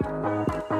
Música